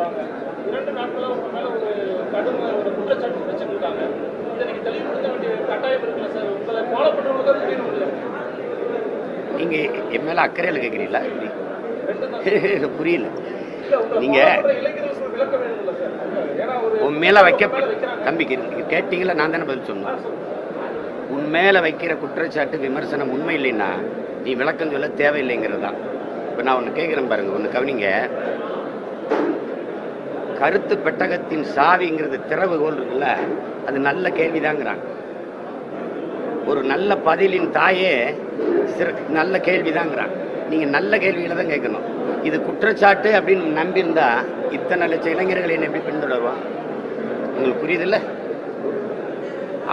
சொல்றாங்க. இரண்டு நாட்களா உங்க மேல ஒரு கடும் ஒரு குற்றச்சாட்டு வச்சுட்டு இருக்காங்க இதை நீங்க தெளிவுபடுத்த வேண்டிய கட்டாயம் இருக்குல்ல சார்? உங்களை ஃபாலோ பண்றவங்க தான் தெரியணும் நீங்க என் மேல அக்கறையில் கேட்குறீங்களா எனக்கு புரியல. நீங்க- உன் மேல வைக்க தம்பி கே- கேட்டீங்களா? நான் தானே பதில் சொன்னேன். உன் மேல வைக்கிற குற்றச்சாட்டு விமர்சனம் உண்மை இல்லைன்னா நீ விளக்கம் சொல்ல தேவையில்லைங்கிறது தான். இப்போ நான் ஒன்று கேட்குறேன் பாருங்க ஒன்று கவனிங்க. கருத்து பெட்டகத்தின் சாவிங்கிறது திறவுகோல் இருக்குல்ல அது நல்ல கேள்விதாங்கிறாங்க. ஒரு நல்ல பதிலின் தாயே சிறு நல்ல கேள்விதாங்கிறாங்க. நீங்கள் நல்ல கேள்விகளை தான் கேட்கணும். இது குற்றச்சாட்டு அப்படின்னு நம்பியிருந்தா இத்தனை லட்சம் இளைஞர்கள் என்ன எப்படி பின்தொடருவான் உங்களுக்கு புரியுதுல்ல?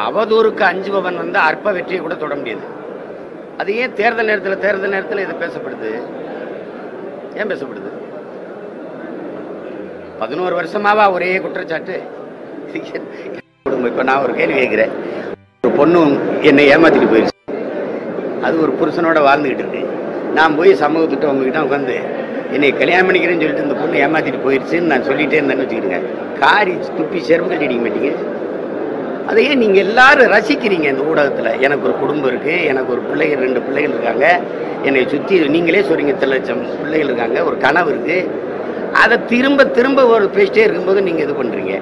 அவதூறுக்கு அஞ்சுபவன் வந்து அற்ப வெற்றியை கூட தொட முடியாது. அது ஏன் தேர்தல் நேரத்தில் தேர்தல் நேரத்தில் இது பேசப்படுது? ஏன் பேசப்படுது? பதினோரு வருஷமாவா ஒரே குற்றச்சாட்டு. குடும்பம் இப்போ நான் ஒரு கேள்வி கேட்குறேன். ஒரு பொண்ணு என்னை ஏமாத்திட்டு போயிடுச்சு அது ஒரு புருஷனோட வாழ்ந்துகிட்டு இருக்கு. நான் போய் சமூகத்திட்ட உங்ககிட்ட உட்காந்து என்னை கல்யாணம் பண்ணிக்கிறேன்னு சொல்லிட்டு இந்த பொண்ணு ஏமாத்திட்டு போயிடுச்சுன்னு நான் சொல்லிட்டே இருந்தேன்னு வச்சுக்கிறேங்க காரி துப்பி செருப்பு கட்டிடிக்க மாட்டீங்க. அதையே நீங்கள் எல்லாரும் ரசிக்கிறீங்க இந்த ஊடகத்தில். எனக்கு ஒரு குடும்பம் இருக்குது எனக்கு ஒரு பிள்ளைகள் ரெண்டு பிள்ளைகள் இருக்காங்க. என்னை சுற்றி நீங்களே சொல்கிறீங்க இத்தனை லட்சம் பிள்ளைகள் இருக்காங்க. ஒரு கனவு இருக்குது அதை திரும்ப திரும்ப ஒரு பேசிட்டே இருக்கும்போது நீங்கள் இது பண்ணுறீங்க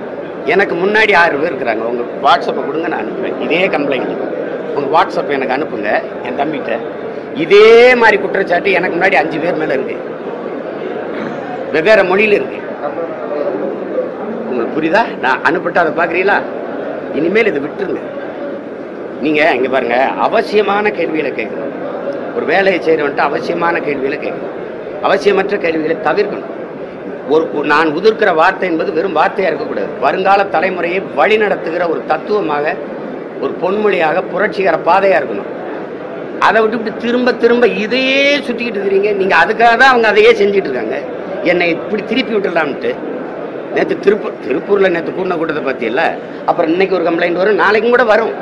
எனக்கு முன்னாடி ஆறு பேர் இருக்கிறாங்க. உங்கள் வாட்ஸ்அப்பை கொடுங்க நான் அனுப்புவேன் இதே கம்ப்ளைண்ட் உங்கள் வாட்ஸ்அப் எனக்கு அனுப்புங்க என் தம்பிகிட்ட இதே மாதிரி குற்றச்சாட்டு எனக்கு முன்னாடி அஞ்சு பேர் மேலே இருக்கு. வெவ்வேறு மொழியில் இருக்கு. உங்களுக்கு புரியுதா? நான் அனுப்பிட்டு அதை பார்க்குறீங்களா? இனிமேல் இதை விட்டுருங்க. நீங்கள் இங்கே பாருங்கள் அவசியமான கேள்விகளை கேட்கணும். ஒரு வேலையை செய்கிறவன்ட்டு அவசியமான கேள்விகளை கேட்கணும். அவசியமற்ற கேள்விகளை தவிர்க்கணும். ஒரு நான் உதிர்க்கிற வார்த்தை என்பது வெறும் வார்த்தையாக இருக்கக்கூடாது. வருங்கால தலைமுறையை வழி நடத்துகிற ஒரு தத்துவமாக ஒரு பொன்மொழியாக புரட்சிகர பாதையாக இருக்கணும். அதை விட்டுவிட்டு திரும்ப திரும்ப இதையே சுற்றிக்கிட்டு இருக்கிறீங்க. நீங்கள் அதுக்காக தான் அவங்க அதையே செஞ்சுட்டு இருக்காங்க. என்னை இப்படி திருப்பி விட்டுடலாம்ட்டு நேற்று திருப்பூர் திருப்பூரில் நேற்று கூட்டின கூட்டத்தை பற்றியில்ல அப்புறம் இன்னைக்கு ஒரு கம்ப்ளைண்ட் வரும். நாளைக்கும் கூட வரும்.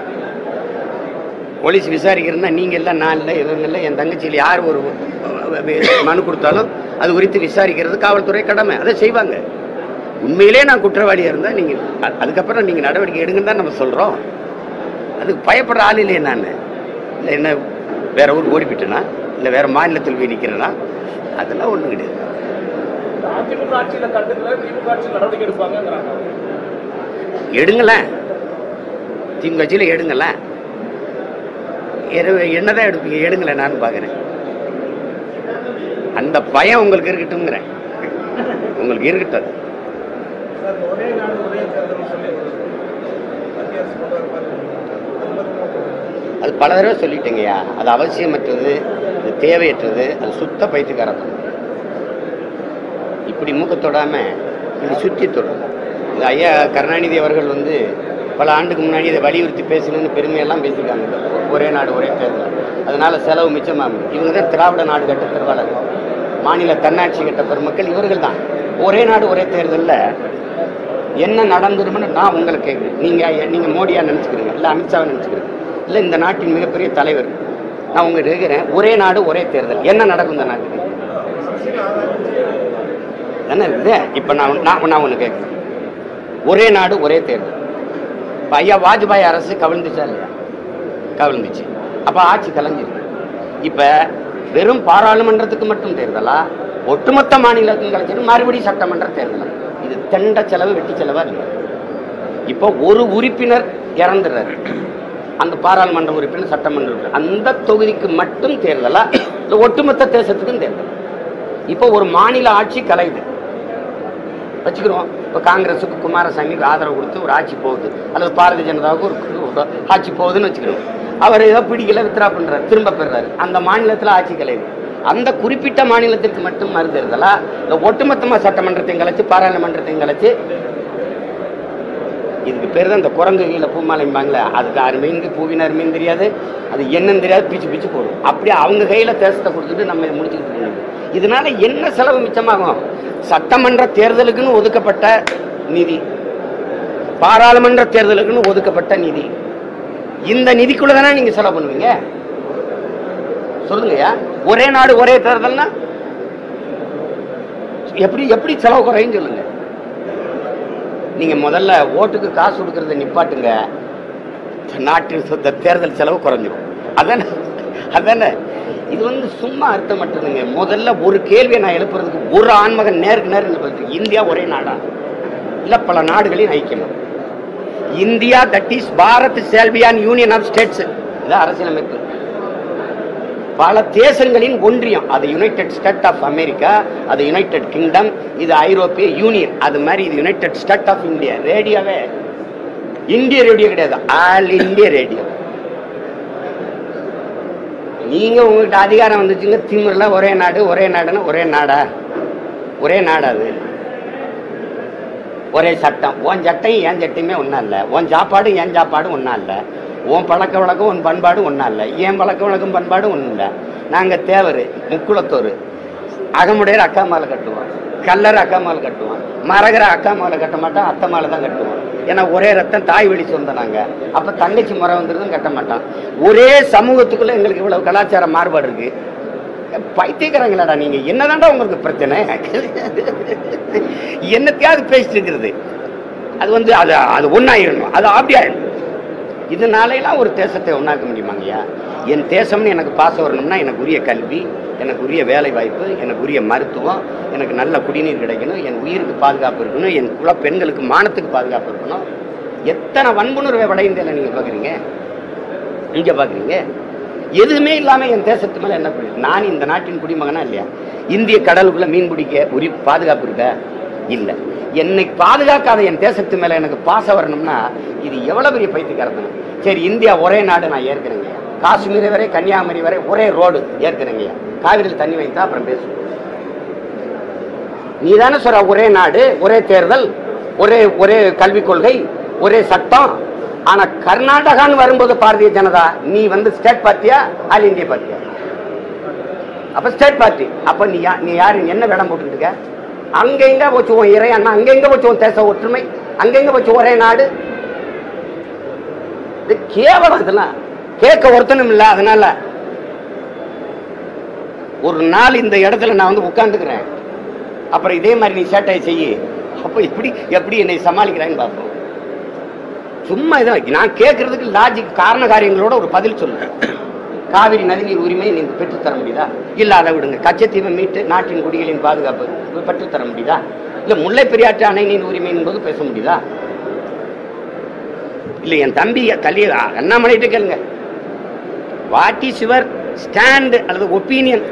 போலீஸ் விசாரிக்கிறதுனா நீங்கள் இல்லை நான் இல்லை இவங்க இல்லை என் தங்கச்சியில் யார் ஒரு மனு கொடுத்தாலும் அது குறித்து விசாரிக்கிறது காவல்துறை கடமை. அதை செய்வாங்க. உண்மையிலே நான் குற்றவாளியாக இருந்தால் நீங்கள் அதுக்கப்புறம் நீங்கள் நடவடிக்கை எடுங்கன்னு தான் நம்ம சொல்கிறோம் அதுக்கு பயப்படுற ஆள் இல்லையே நான். இல்லை என்ன வேற ஊர் ஓடி போயிட்டேனா இல்லை வேற மாநிலத்தில் போய் நிற்கிறேனா அதெல்லாம் ஒன்றும் கிடையாது. கண்டுக்கல திமுக ஆட்சியில் எடுங்களேன். எரு- என்னதான் எடுப்பீங்க? எடுங்களேன் நான் பார்க்குறேன். அந்த பயம் உங்களுக்கு இருக்கட்டும்ங்கிறேன் உங்களுக்கு இருக்கட்டும். அது பல தடவை சொல்லிட்டேங்கய்யா அது அவசியமற்றது அது தேவையற்றது அது சுத்த பைத்தியக்காரத்தனம். இப்படி மூக்க தொடாமல் இப்படி சுற்றி தொடும் இது ஐயா கருணாநிதி அவர்கள் வந்து பல ஆண்டுக்கு முன்னாடி இதை வலியுறுத்தி பேசணும்னு பெருமையெல்லாம் பேசியிருக்காங்க. ஒரே நாடு ஒரே தேர்தல். அதனால செலவு மிச்சமாகும். இவங்க தான் திராவிட நாடு கட்ட திருவாளர். மாநில தன்னாட்சி கட்ட பெருமக்கள் இவர்கள் தான். ஒரே நாடு ஒரே தேர்தலில் என்ன நடந்துரும்னு நான் உங்களை கேட்குறேன். நீங்கள் நீங்கள் மோடியாக நினச்சிக்கிறீங்க. இல்லை அமித்ஷாவை நினச்சிக்கிறீங்க. இல்லை இந்த நாட்டின் மிகப்பெரிய தலைவர். நான் உங்க கேட்குறேன். ஒரே நாடு ஒரே தேர்தல். என்ன நடக்கும் இந்த நாட்டுக்கு? என்ன இருக்குது இப்போ நான் நான் நான் ஒன்று கேட்குறேன். ஒரே நாடு ஒரே தேர்தல். இப்போ ஐயா வாஜ்பாய் அரசு கவிழ்ந்துச்சா இல்லையா? கவிழ்ந்துச்சு. அப்போ ஆட்சி கலைஞ்சிருக்கு. இப்போ வெறும் பாராளுமன்றத்துக்கு மட்டும் தேர்தலா? ஒட்டுமொத்த மாநிலத்துக்கும் கலைச்சிட்டு மறுபடியும் சட்டமன்ற தேர்தலா? இது தெண்ட செலவு வெட்டி செலவாக இல்லை? இப்போ ஒரு உறுப்பினர் இறந்துடுறாரு அந்த பாராளுமன்ற உறுப்பினர் சட்டமன்ற உறுப்பினர். அந்த தொகுதிக்கு மட்டும் தேர்தலா? இல்லை ஒட்டுமொத்த தேசத்துக்கும் தேர்தல்? இப்போ ஒரு மாநில ஆட்சி கலையுது. வச்சுக்கிறோம். இப்போ காங்கிரஸுக்கு குமாரசாமிக்கு ஆதரவு கொடுத்து ஒரு ஆட்சி போகுது. அல்லது பாரதிய ஜனதாவுக்கு ஒரு ஆட்சி போகுதுன்னு வச்சுக்கிறோம். அவர் ஏதோ பிடிக்கல வித்ரா பண்ணுறாரு திரும்ப பெறாரு. அந்த மாநிலத்தில் ஆட்சி கலைவு அந்த குறிப்பிட்ட மாநிலத்திற்கு மட்டும் மறுதேர்தலா? இல்லை ஒட்டுமொத்தமாக சட்டமன்றத்தையும் கலைச்சு பாராளுமன்றத்தையும் கலைச்சு இதுக்கு பேர் தான் இந்த குரங்கு கீழே பூமாலைம்பாங்களே அதுக்கு அருமையும் பூவின் அருமையும் தெரியாது. அது என்னன்னு தெரியாது பிச்சு பிச்சு போடும். அப்படியே அவங்க கையில் தேசத்தை கொடுத்துட்டு நம்ம இதை முடிச்சுக்கிட்டு இருக்கணும் இதனால என்ன செலவு மிச்சமாகும்? சட்டமன்ற தேர்தலுக்குன்னு ஒதுக்கப்பட்ட நிதி பாராளுமன்ற தேர்தலுக்குன்னு ஒதுக்கப்பட்ட நிதி. இந்த நிதிக்குள்ள தானே நீங்க செலவு பண்ணுவீங்க? சொல்லுங்கய்யா. ஒரே நாடு ஒரே தேர்தல்னா எப்படி எப்படி செலவு குறையும் சொல்லுங்க. நீங்க முதல்ல ஓட்டுக்கு காசு கொடுக்கறத நிப்பாட்டுங்க. நாட்டின் தேர்தல் செலவு குறைஞ்சிடும் அதானே? அதானே? இது வந்து சும்மா அர்த்தம் முதல்ல ஒரு கேள்வியை நான் எழுப்புறதுக்கு ஒரு ஆண்மகன் நேருக்கு நேர் எழுப்புறதுக்கு இந்தியா ஒரே நாடா? இல்லை பல நாடுகளின் ஐக்கியம் இந்தியா தட் இஸ் பாரத் செல்வியான் யூனியன் ஆஃப் ஸ்டேட்ஸ் இது அரசியலமைப்பு. பல தேசங்களின் ஒன்றியம் அது யுனைடெட் ஸ்டேட் ஆஃப் அமெரிக்கா அது யுனைடெட் கிங்டம் இது ஐரோப்பிய யூனியன். அது மாதிரி இது யுனைடெட் ஸ்டேட் ஆஃப் இந்தியா ரேடியோவே இந்திய ரேடியோ கிடையாது. ஆல் இந்திய ரேடியோ நீங்கள் உங்கள்கிட்ட அதிகாரம் வந்துச்சுங்க திமுறில் ஒரே நாடு ஒரே நாடுன்னு ஒரே நாடா? ஒரே நாடா அது. ஒரே சட்டம். உன் சட்டம் என் சட்டமே ஒன்றா இல்லை. உன் சாப்பாடு என் சாப்பாடும் ஒன்றா இல்லை. உன் பழக்க வழக்கம் உன் பண்பாடும் ஒன்றா இல்லை. என் பழக்க வழக்கம் பண்பாடு ஒன்றும் இல்லை. நாங்கள் தேவர் முக்குளத்தோர். அகமுடையர் அக்கா மாலை கட்டுவோம். கல்லர் அக்கா மாலை கட்டுவோம். மரகர அக்கா மாலை கட்ட மாட்டோம் அத்தை மாலை தான் கட்டுவோம். ஏன்னா ஒரே ரத்தம் தாய் வழி சொந்தம் நாங்கள் அப்போ தங்கச்சி முறை வந்துருதும் கட்ட மாட்டோம் ஒரே சமூகத்துக்குள்ளே எங்களுக்கு இவ்வளோ கலாச்சார மாறுபாடு இருக்குது பைத்தியக்காரங்களாடா நீங்கள் என்னதான்டா உங்களுக்கு பிரச்சனை? என்னத்தையாவது பேசிட்டு இருக்கிறது. அது வந்து அது அது ஒன்றாயிடணும் அது அப்படி ஆயிடணும் இதனாலலாம் ஒரு தேசத்தை ஒன்றாக்க முடியுமாங்கய்யா? என் தேசம்னு எனக்கு பாசம் வரணும்னா எனக்கு உரிய கல்வி எனக்கு உரிய வேலை வாய்ப்பு எனக்கு உரிய மருத்துவம் எனக்கு நல்ல குடிநீர் கிடைக்கணும் என் உயிருக்கு பாதுகாப்பு இருக்கணும் என் குல பெண்களுக்கு மானத்துக்கு பாதுகாப்பு இருக்கணும். எத்தனை வன்புணர்வை வடைந்தேன் நீங்கள் பார்க்குறீங்க இங்கே பார்க்குறீங்க எதுவுமே இல்லாமல் என் தேசத்து மேலே என்ன பண்ணி நான் இந்த நாட்டின் குடிமகனா இல்லையா? இந்திய கடலுக்குள்ளே மீன் பிடிக்க உரி பாதுகாப்பு இருக்கா? இல்லை. என்னை பாதுகாக்காத என் தேசத்து மேலே எனக்கு பாசம் வரணும்னா இது எவ்வளோ பெரிய பைத்தியக்காரத்தனம். சரி இந்தியா ஒரே நாடு நான் ஏற்கிறேங்க காஷ்மீர் வரை கன்னியாகுமரி வரை ஒரே ரோடு ஏற்கனவே. காவிரியில் தண்ணி வைத்தா அப்புறம் பேசுவோம். நீ தானே சொல்ற ஒரே நாடு ஒரே தேர்தல் ஒரே ஒரே கல்விக் கொள்கை ஒரே சட்டம். ஆனா கர்நாடகான்னு வரும்போது பாரதிய ஜனதா நீ வந்து ஸ்டேட் பார்ட்டியா ஆல் இந்தியா பார்ட்டியா அப்ப ஸ்டேட் பார்ட்டி அப்ப நீ யா- நீ யாரு? என்ன வேடம் போட்டுக்கிட்டு இருக்க? அங்க எங்க போச்சு உன் இறை அண்ணா? அங்க எங்க போச்சு உன் தேச ஒற்றுமை? அங்க எங்க போச்சு ஒரே நாடு? இது கேவலம் இதெல்லாம். கேட்க ஒருத்தனும் இல்ல அதனால. ஒரு நாள் இந்த இடத்துல நான் வந்து உட்காந்துக்கிறேன் அப்புறம் இதே மாதிரி நீ சேட்டையை செய்யி. அப்ப எப்படி எப்படி என்னை சமாளிக்கிறான்னு பார்ப்போம். சும்மா இதான் நான் கேட்கறதுக்கு லாஜிக் காரண காரியங்களோட ஒரு பதில் சொல்லுவேன் காவிரி நதிநீர் உரிமையை நீங்க பெற்றுத்தர முடியுதா? இல்ல அதை விடுங்க. கச்சத்தீவை மீட்டு நாட்டின் குடிகளின் பாதுகாப்பு பெற்றுத்தர முடியுதா? இல்ல முல்லை பெரியாற்று அணை நீர் உரிமை என்பது பேச முடியுதா? இல்ல என் தம்பி கல்வி அண்ணாமலைகிட்ட கேளுங்க. வாட் இஸ் யுவர் ஸ்டாண்ட் அல்லது opinion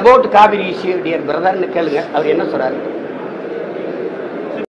about Kaveri issue dear பிரதர்னு கேளுங்க. அவர் என்ன சொல்றாரு?